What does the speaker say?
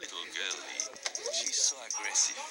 Little girlie, she's so aggressive.